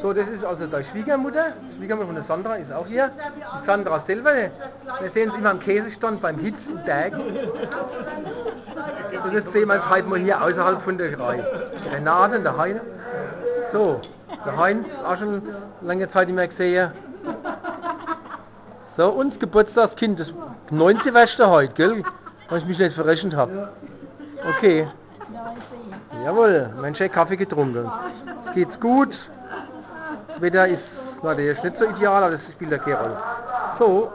So, das ist also deine Schwiegermutter. Die Schwiegermutter von der Sandra ist auch hier. Die Sandra selber. Wir sehen sie immer am Käsestand beim Hitz in Bergen. Und jetzt sehen wir uns heute mal hier außerhalb von der Reihe. Renate und der Heine. So, der Heinz, auch schon lange Zeit nicht mehr gesehen. So, uns Geburtstagskind, das 19 wärst du heute, gell? Wenn ich mich nicht verrechnet habe. Okay. Jawohl, Mensch, ich Kaffee getrunken. Es geht's gut. Das Wetter ist natürlich nicht so ideal, aber das spielt ja keine Rolle. So,